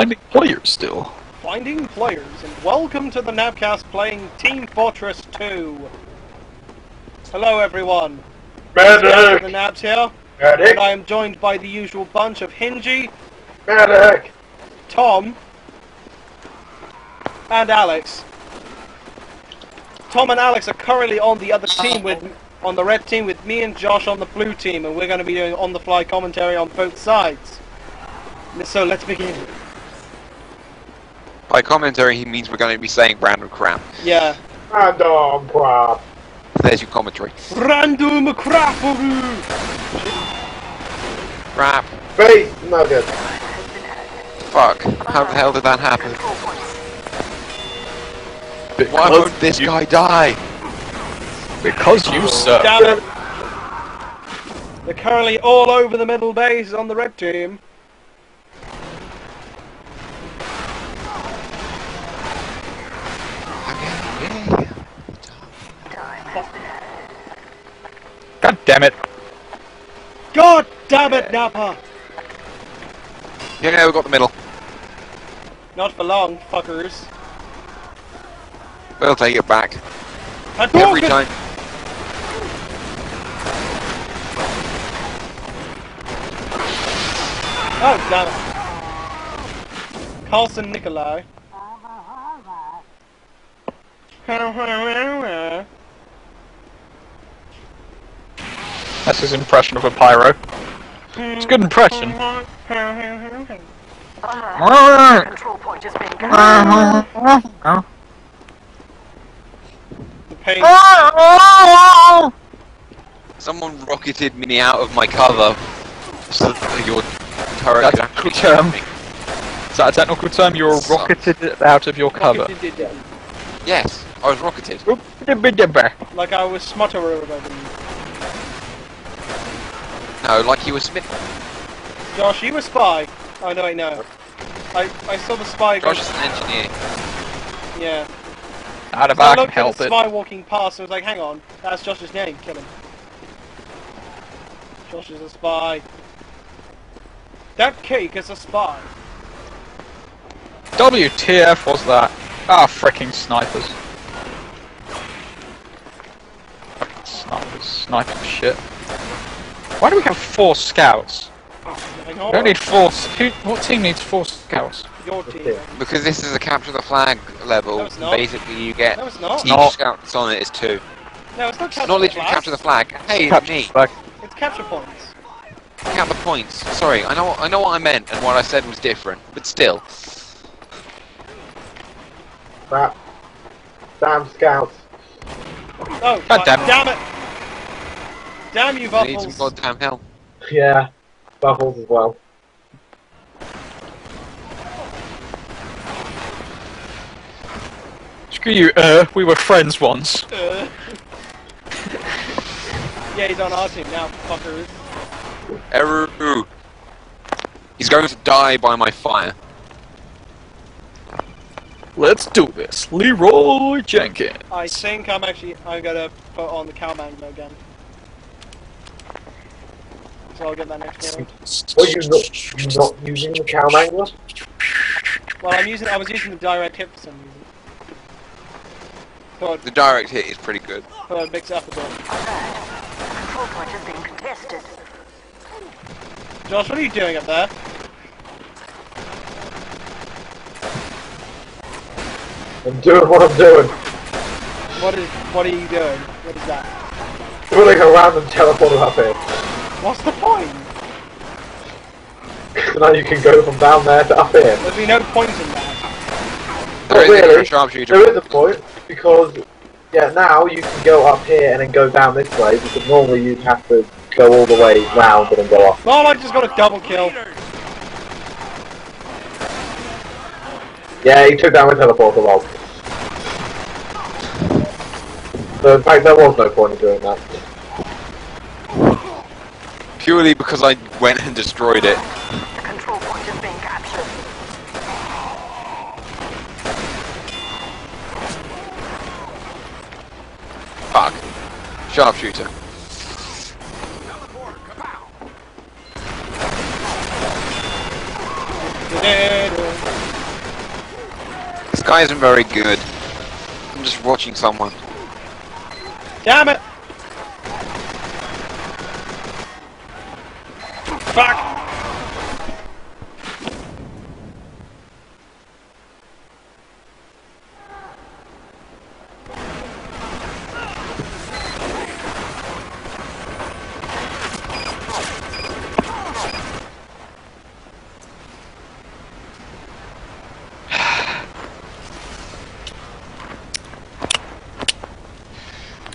finding players still. Finding players, and welcome to the Nabcast playing Team Fortress 2. Hello everyone. The Nabs here, Medic! and I am joined by the usual bunch of Hingy, Medic! Tom, and Alex. Tom and Alex are currently on the other team with on the red team with me and Josh on the blue team, and we're going to be doing on-the-fly commentary on both sides. So let's begin. By commentary, he means we're going to be saying random crap. Yeah. Random crap! There's your commentary. Random crapperoo! Crap. Bait nugget! Fuck. How the hell did that happen? Because Why won't this you, guy die? Because you oh, suck. Damn it! They're currently all over the middle base on the red team. Damn it. God damn it, Napa! Yeah, yeah, we got the middle. Not for long, fuckers. We'll take it back. Every time. Oh, damn it. Carlson Nikolai. That's his impression of a pyro. It's a good impression. Control point is being The pain. Someone rocketed me out of my cover so that your turret That's could actually term. me. Is that a technical term? You were Sucks. rocketed out of your cover. Yes, I was rocketed. Like I was smarter over than you. No, like he was smitten. Josh, you were spy. Oh no, wait, no. I I saw the spy. Josh is an engineer. Yeah. Out of So I I can looked at help the it. spy walking past and was like, hang on, that's Josh's name, kill him. Josh is a spy. That cake is a spy. WTF was that? Ah, freaking snipers. Snipers, sniper shit. Why do we have four scouts? We on. don't need four. Who, what team needs four scouts? Your team. Because this is a capture the flag level. No, it's not. Basically, you get No, it's not. each not. scout that's on it is two. No, it's not capture Not literally flag. capture the flag. Hey, it's Capture me. flag. It's capture points. Count the points. Sorry, I know. What, I know what I meant, and what I said was different. But still, Crap. Damn scouts. Oh, God damn it. damn it! Damn you, I need some goddamn help. Yeah. Bubbles as well. Screw you, uh, we were friends once. Uh. yeah, he's on our team now, fuckers. Eru. He's going to die by my fire. Let's do this. Leroy Jenkins. I think I'm actually I'm gonna put on the cow mangler again. So I'll get that next round. What, you not, you not using the cow mangler? Well, I'm using I was using the direct hit for some reason. Thought The direct hit is pretty good. thought I'd mix it up a bit. Control point is being contested. Josh, what are you doing up there? I'm doing what I'm doing. What is what are you doing? What is that? Pulling a random teleporter up here. What's the point? So now you can go from down there to up here. There'd be no point in that. There is Not a really. sharpshooter. There is a point, because, yeah, now you can go up here and then go down this way, because normally you'd have to go all the way round and then go up. Oh, I just got a double kill. Yeah, he took down the teleporter log. So in fact, there was no point in doing that. Purely because I went and destroyed it. The control point is being captured. Fuck. Sharpshooter. This guy isn't very good. I'm just watching someone. Damn it! Fuck!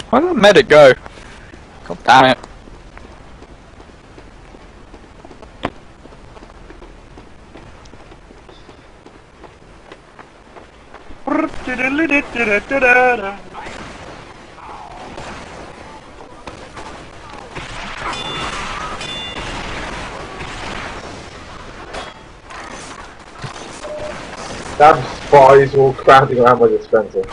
Where did the medic go? Damn spies all crowding around my dispenser.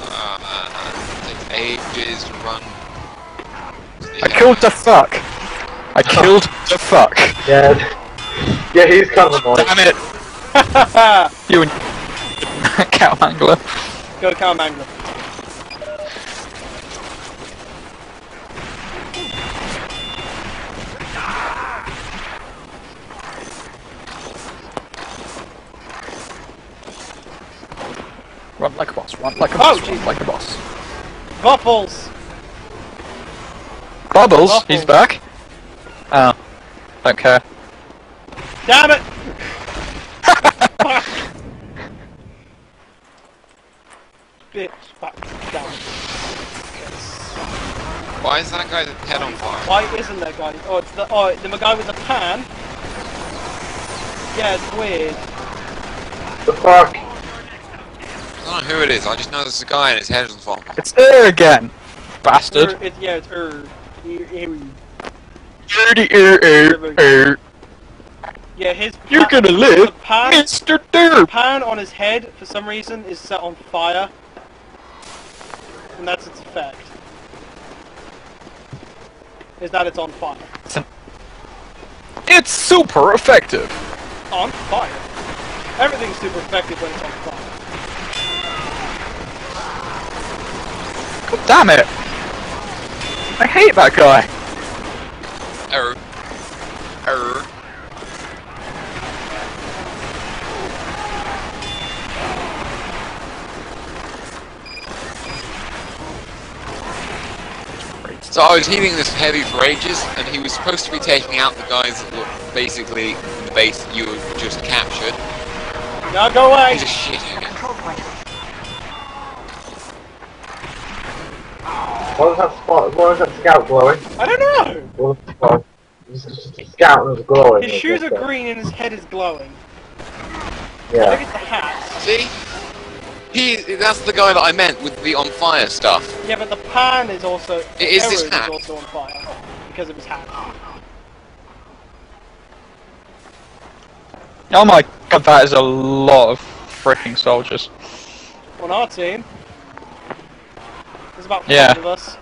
Uh, takes ages run. I killed the fuck. I killed the fuck. Yeah. Yeah, he's kind of annoying. Damn it. You and cow mangler. Go cow mangler. Run like a boss. Run like a Oh, boss. jeez. run like a boss. Bubbles! Bubbles. Waffles. He's back. Oh. Don't care. Damn it! Bitch, fuck, damn it. Why is that guy's head on fire? Why isn't that guy? Oh, it's the oh the guy with the pan. Yeah, it's weird. The fuck? I don't know who it is, I just know there's a guy and his head is on fire. It's her again. Bastard. Er, it, yeah, it's er. Dirty er, er, er. Yeah, his. You're gonna live, pan, Mr. the pan on his head for some reason is set on fire, and that's its effect. Is that it's on fire? It's super effective. On fire. Everything's super effective when it's on fire. God damn it. I hate that guy. Error. Error. So I was healing this heavy for ages, and he was supposed to be taking out the guys that were basically in the base that you had just captured. Now go away! He's a shit again. Control. Why was that spot? Why was that scout glowing? I don't know! What was the spot? It was just a scout and glowing. His shoes are green and his head is glowing. Yeah. Look at the hat. See? He, that's the guy that I meant with the on fire stuff. Yeah, but the pan is also. It is this hat. is also on fire because of his hat. Oh my god, that is a lot of freaking soldiers. On our team, there's about five Yeah. of us.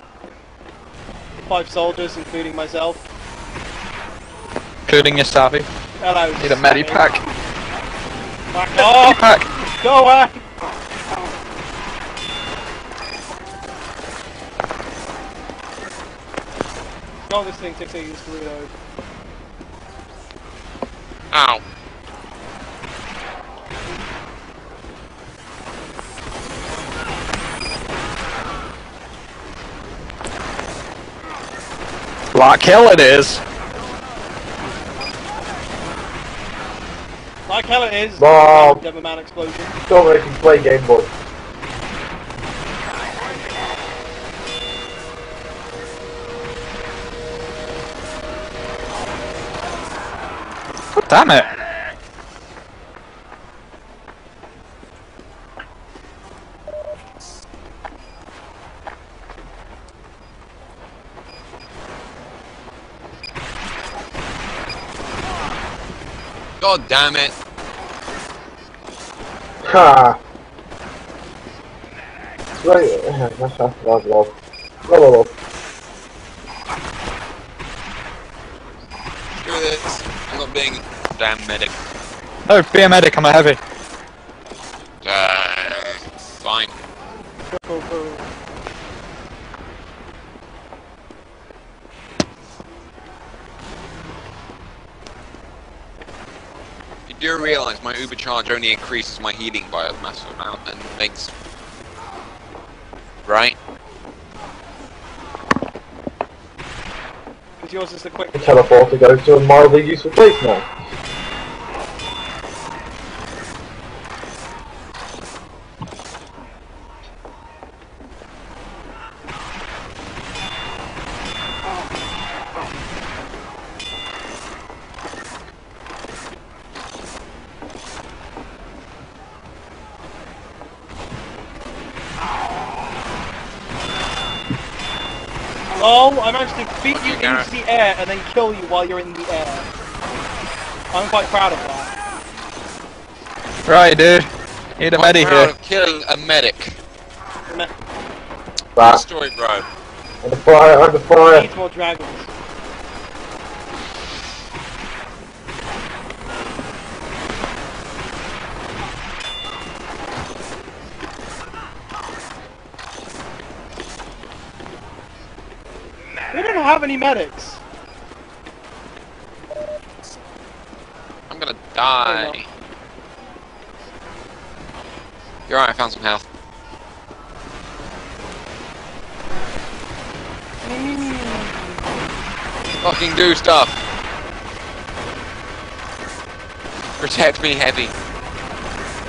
Five soldiers, including myself. Including your savvy. Hello. Need a medipack. Back off! Medipack! Go away! Oh, this thing takes ages to reload. Ow. Like hell it is. Like hell it is. Bob. Demoman explosion. Don't make him play Game Boy. God damn it. God damn it. Ha! Right, that's that's that's low. Low, low, low. this. I'm not being a damn medic. No, be a medic, I'm a heavy. Uh, fine. Cool, cool. You do realise my Uber charge only increases my healing by a massive amount and makes. Right? Because yours is the quick. The teleporter goes to a mildly useful place now. Oh, I managed to beat you into the air and then kill you while you're in the air. I'm quite proud of that. Right, dude. Need a I'm medi proud here. of killing a medic. Me- That Story, bro. under fire, under fire. Needs more dragons. We don't have any medics. I'm gonna die. You're right, I found some health. Hmm. Fucking do stuff. Protect me, heavy.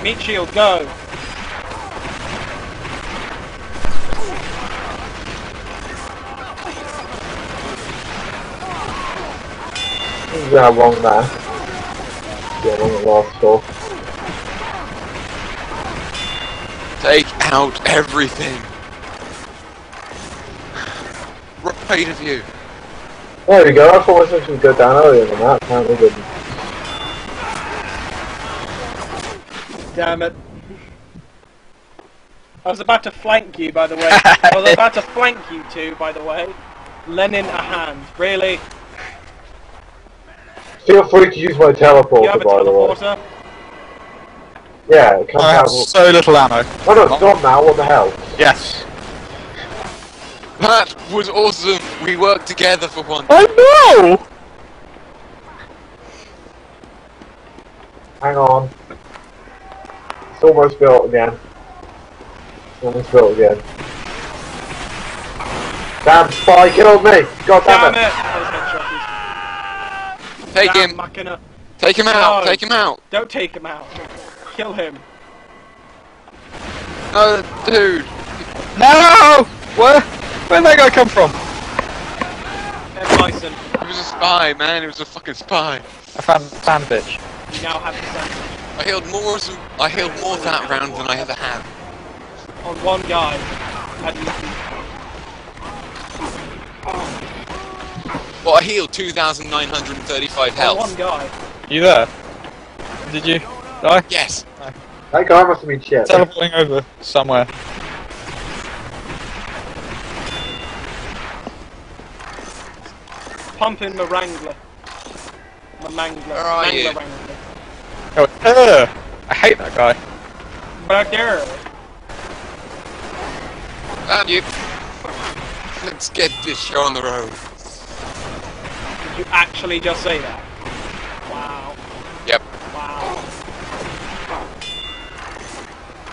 Meat shield, go. Yeah, wrong man. Yeah, wrong at last store. Take out everything. Right of you. There we go, I thought my section would go down earlier than that, apparently didn't. Damn it. I was about to flank you, by the way. I was about to flank you two, by the way. Lenin a hand. Really? Feel free to use my teleporter, You have a by the way. Yeah, it comes I have out. so little ammo. Oh no, it's gone now, what the hell? Yes. That was awesome. We worked together for once. I know! Hang on. It's almost built again. It's almost built again. Damn spy killed me! God damn, Damn it! it! I was headshotted. Take Damn him. Machina. Take him out. No. Take him out. Don't take him out. Kill him. No, dude. No! Where? Where'd that guy come from? M. Bison, He was a spy, man. He was a fucking spy. I found sandwich. you now have the sandwich. I healed more. Of, I healed more that round than I ever have. On one guy. How do you do? Well, I healed 2,935 On health. one guy. You there? Did you die? Yes. That guy must have been shit. Teleporting over somewhere. Pumping my Wrangler. My Mangler. Where are Mangler you? Wrangler. Oh, uh, I hate that guy. Back there. Found you. Let's get this show on the road. Did you actually just say that? Wow. Yep. Wow.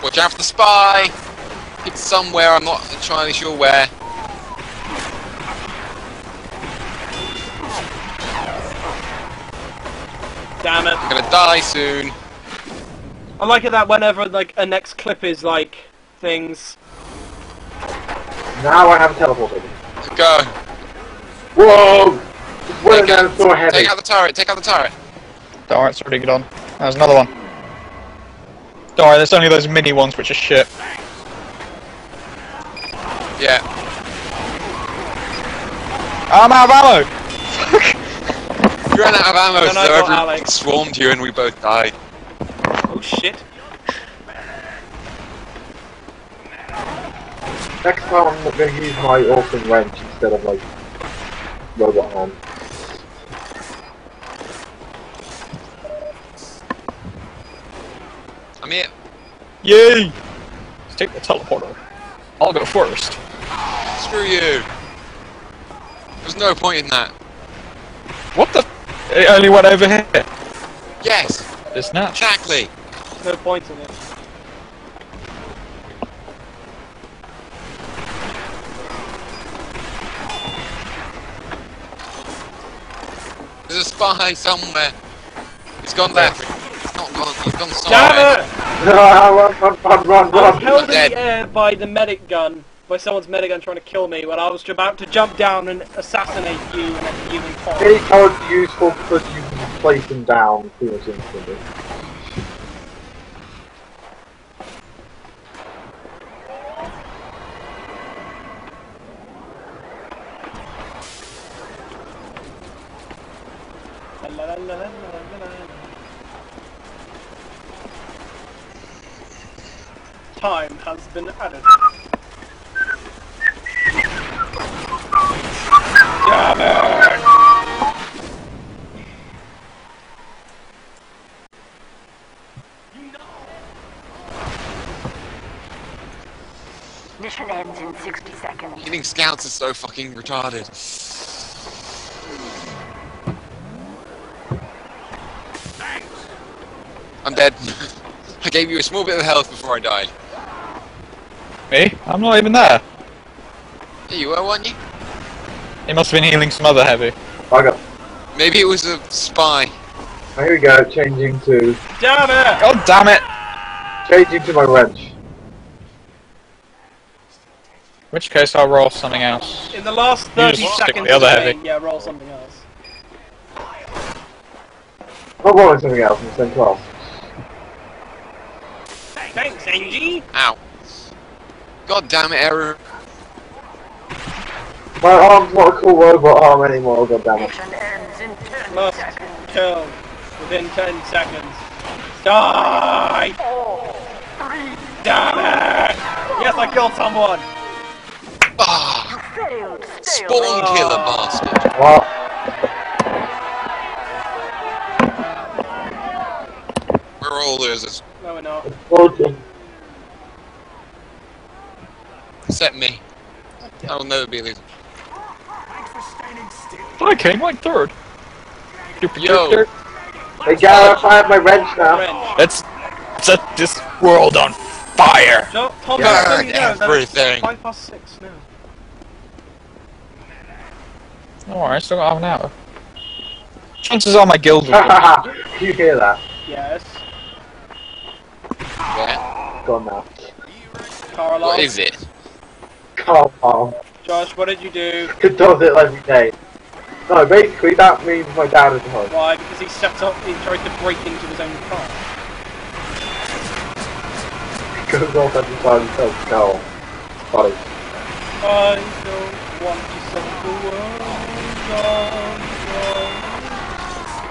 Watch out for the spy. It's somewhere. I'm not entirely sure where. Damn it. I'm gonna die soon. I like it that whenever like a next clip is like things. Now I have a teleporter. Go. Whoa! It's way Take out, so heavy. take out the turret. Take out the turret. Don't worry, it's already good on. There's another one. Don't worry, there's only those mini ones which are shit. Yeah. I'm out of ammo! You ran out of ammo, so I got everyone Alex. swarmed you, and we both died. Oh shit. Next time I'm going to use my orphan wrench instead of like robot arm. it. Yay! Let's take the teleporter. I'll go first. Screw you. There's no point in that. What the? It only went over here. Yes, It's not. exactly. No point in it. There's a spy somewhere. He's gone there. He's not gone. He's gone somewhere. Damn it! Run, run, run, run, I was run. held in the air by the medic gun, by someone's medic gun trying to kill me when I was about to jump down and assassinate you and a human pod. Mini cards are useful because you can place them down pretty much instantly. Seconds. Scouts is so fucking retarded. I'm dead. I gave you a small bit of health before I died. Me? I'm not even there. Yeah, you were, weren't you? He must have been healing some other heavy. Bugger. Maybe it was a spy. Here we go, changing to Damn it! God damn it! changing to my wrench. In which case, I'll roll something else. In the last You 30 just stick seconds the other heavy. yeah, roll something else. I'm rolling something else in the same class. Thanks, Angie! Ow. God damn it, Eru. My arm's not a cool robot arm anymore, god damn it. Mission ends in 10 Must seconds. kill within 10 seconds. Die! Four, three, Damn it! Yes, I killed someone! Failed. Stay spawn killer bastard. What? We're all losers. No, we're not. Explosion. Except me. I will never be a loser. I came like third. Yo. Hey Gareth, I have my wrench now. Wrench. Let's set this world on fire. No, Tom, Yeah, just so you know, that it's everything. 5 past 6 now. Don't worry, I still got half an hour. Chances are my guild will be. you hear that? Yes. Yeah. Gone now. Carlo. What is it? Come on. Josh, what did you do? It does it every day. No, basically that means my dad is home. Why? Because he set up, he tried to break into his own car. Goes off every time he says go. Funny. I don't want to set the world on fire.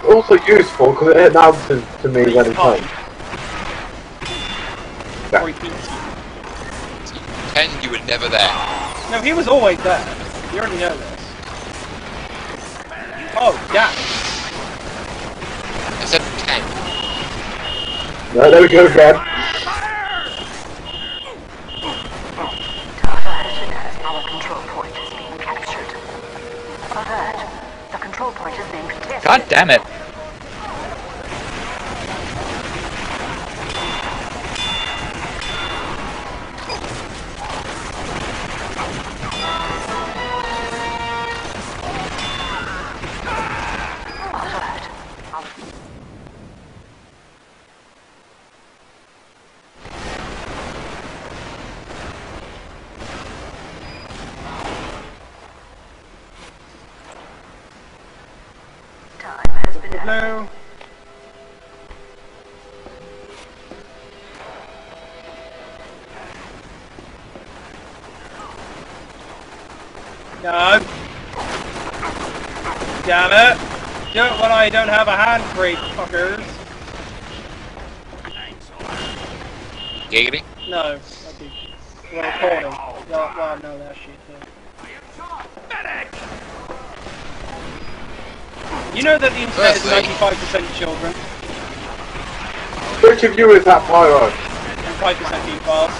Also useful because it announces to me when it's home. Or he beats you. Pretend you were never there. No, he was always there. You already know this. Oh, yeah. I said pretend. No, there we go again. God damn it. Don't have a hand free, fuckers. Giggity. No. Okay. We're recording. Yeah, well, no, that shit. yeah. You know that the internet is 95% children. Which of you is that pyro? And 5% heat bars.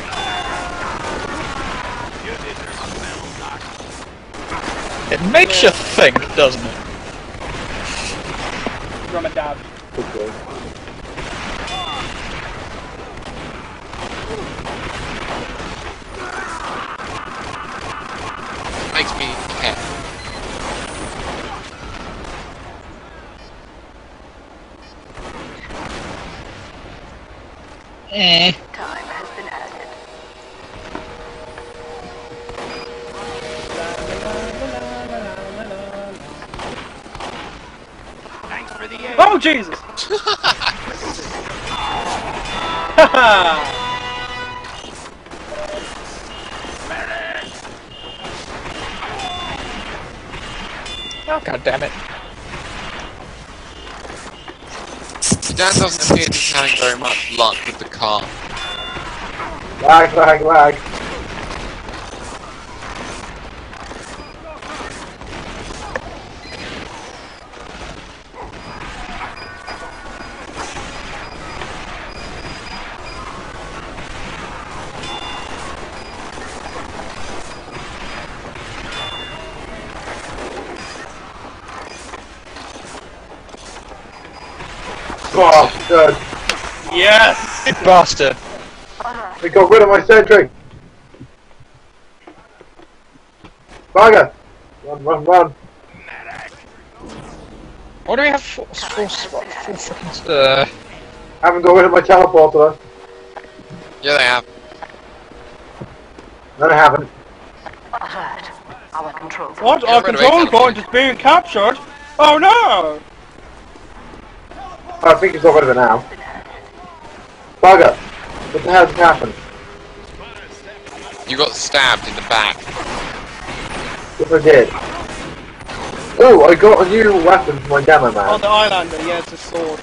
It makes you think, doesn't it? Drum and dab. Okay. Makes me care. Eh. Oh Jesus! Oh, God damn it. Dan doesn't appear to be having very much luck with the car. Lag, lag, lag. Bastard! Yes! Bastard. Alert. They got rid of my sentry! Bugger! Run, run, run! Why do we have full, full, full freaking... Uh, Haven't got rid of my teleporter though. Yeah, they have. No, I haven't. Alert. Our control point. What? Get Our control point is being captured? Oh no! I think he's got it now. Bugger! What the hell just happened? You got stabbed in the back. Yes, I did. Oh, I got a new weapon for my demo man. On the Eyelander, yeah, it's a sword.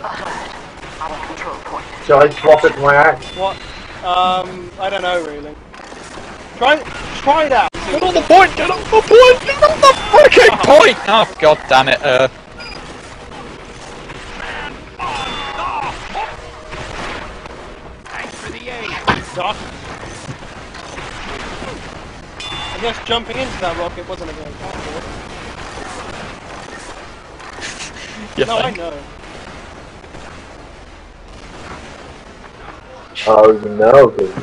Alert. Our control point. Shall I swap it for my axe? What? Um, I don't know really. Try, try that. get on the point! Get on the point! Get on the freaking point! Oh, God damn it. Uh, Doc. I guess jumping into that rocket wasn't a very bad you No, I know. Oh no, dude.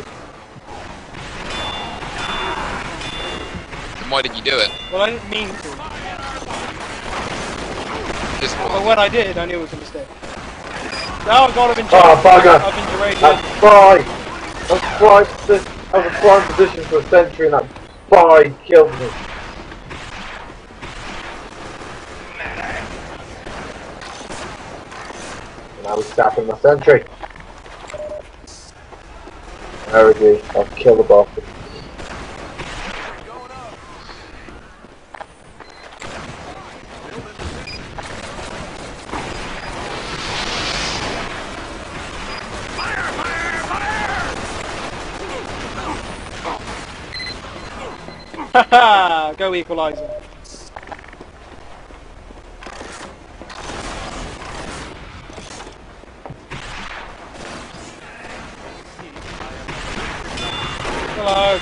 Then why did you do it? Well, I didn't mean to. Just But when I did, I knew it was a mistake. Now I've got him in Oh, bugger. I've been derated. That spy! That spy posi- I was prime position for a sentry and that spy killed me. And I was stabbing my sentry. There we go. I'll kill the bastard. Equalizer. Hello.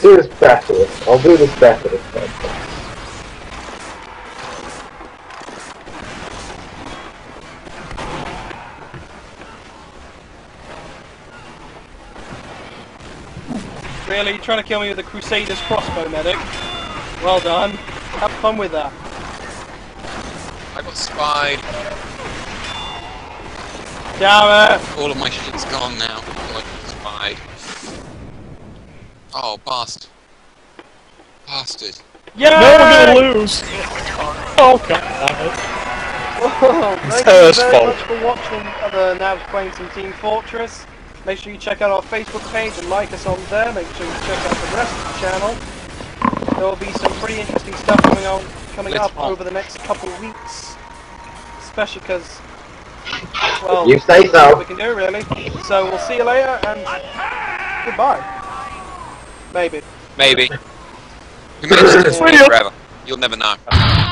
Do this better. I'll do this better this time. Really? You trying to kill me with a Crusader's crossbow, medic? Well done. Have fun with that. I got spied. Damn it! All of my shit's gone now. I got spied. Oh, bastard. Bastard. Yeah! No, we're gonna lose! Oh, God damn it. Thank her you very fault. much for watching uh, the Nabs playing some Team Fortress. Make sure you check out our Facebook page and like us on there. Make sure you check out the rest of the channel. There will be some pretty interesting stuff coming on, coming Let's up on. over the next couple of weeks. Especially because, well, You say that's what so. we can do really. So we'll see you later and goodbye. Maybe. Maybe. Who managed to forever? You'll never know.